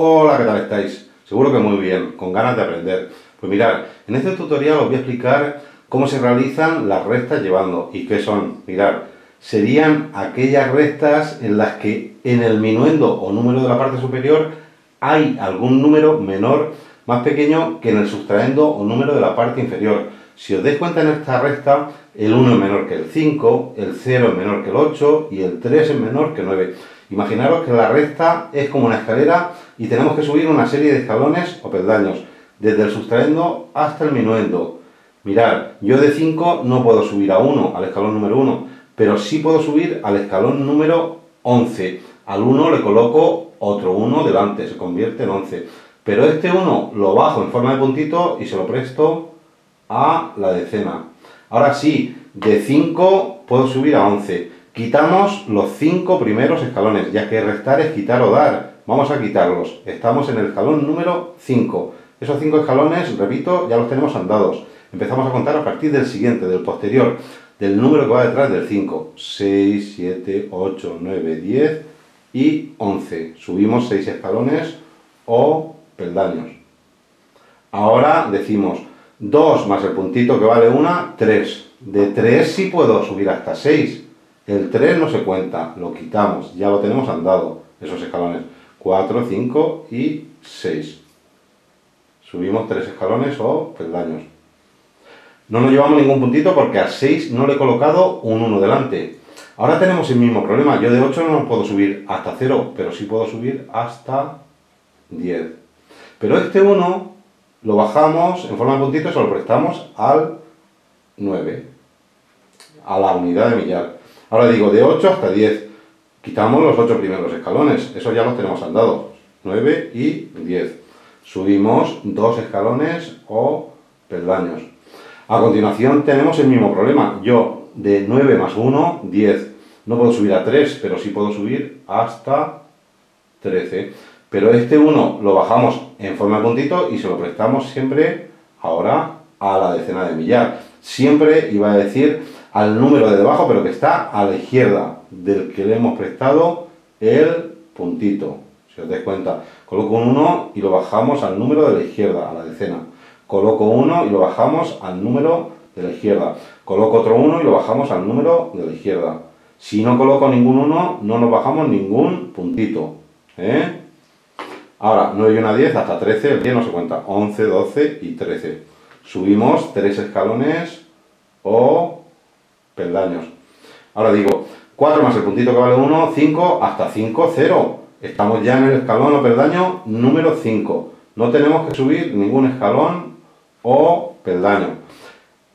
Hola, ¿qué tal estáis? Seguro que muy bien, con ganas de aprender. Pues mirad, en este tutorial os voy a explicar cómo se realizan las restas llevando y qué son. Mirad, serían aquellas restas en las que en el minuendo o número de la parte superior hay algún número menor, más pequeño que en el sustraendo o número de la parte inferior. Si os dais cuenta en esta resta, el 1 es menor que el 5, el 0 es menor que el 8 y el 3 es menor que el 9. Imaginaros que la recta es como una escalera y tenemos que subir una serie de escalones o peldaños, desde el sustraendo hasta el minuendo. Mirad, yo de 5 no puedo subir a 1, al escalón número 1, pero sí puedo subir al escalón número 11. Al 1 le coloco otro 1 delante, se convierte en 11. Pero este 1 lo bajo en forma de puntito y se lo presto a la decena. Ahora sí, de 5 puedo subir a 11. Quitamos los cinco primeros escalones, ya que restar es quitar o dar. Vamos a quitarlos. Estamos en el escalón número 5. Esos cinco escalones, repito, ya los tenemos andados. Empezamos a contar a partir del siguiente, del posterior, del número que va detrás del 5. 6, 7, 8, 9, 10 y 11. Subimos 6 escalones o peldaños. Ahora decimos 2 más el puntito que vale 1, 3. De 3 sí puedo subir hasta 6. El 3 no se cuenta, lo quitamos, ya lo tenemos andado, esos escalones. 4, 5 y 6. Subimos 3 escalones o peldaños. No nos llevamos ningún puntito porque a 6 no le he colocado un 1 delante. Ahora tenemos el mismo problema. Yo de 8 no puedo subir hasta 0, pero sí puedo subir hasta 10. Pero este 1 lo bajamos en forma de puntito y se lo prestamos al 9, a la unidad de millar. Ahora digo, de 8 hasta 10. Quitamos los 8 primeros escalones, eso ya los tenemos andados. 9 y 10. Subimos dos escalones o peldaños. A continuación tenemos el mismo problema. Yo de 9 más 1, 10. No puedo subir a 3, pero sí puedo subir hasta 13. Pero este 1 lo bajamos en forma de puntito y se lo prestamos siempre ahora a la decena de millar. Siempre iba a decir al número de debajo, pero que está a la izquierda del que le hemos prestado el puntito. Si os dais cuenta, coloco un 1 y lo bajamos al número de la izquierda, a la decena. Coloco 1 y lo bajamos al número de la izquierda. Coloco otro 1 y lo bajamos al número de la izquierda. Si no coloco ningún 1, no nos bajamos ningún puntito. ¿eh? Ahora, 9 y 1, 10, hasta 13, el 10 no se cuenta. 11, 12 y 13. Subimos 3 escalones o peldaños. Ahora digo, 4 más el puntito que vale 1, 5, hasta 5, 0. Estamos ya en el escalón o peldaño número 5. No tenemos que subir ningún escalón o peldaño.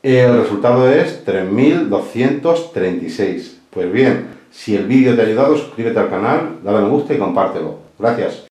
El resultado es 3236. Pues bien, si el vídeo te ha ayudado, suscríbete al canal, dale a me gusta y compártelo. Gracias.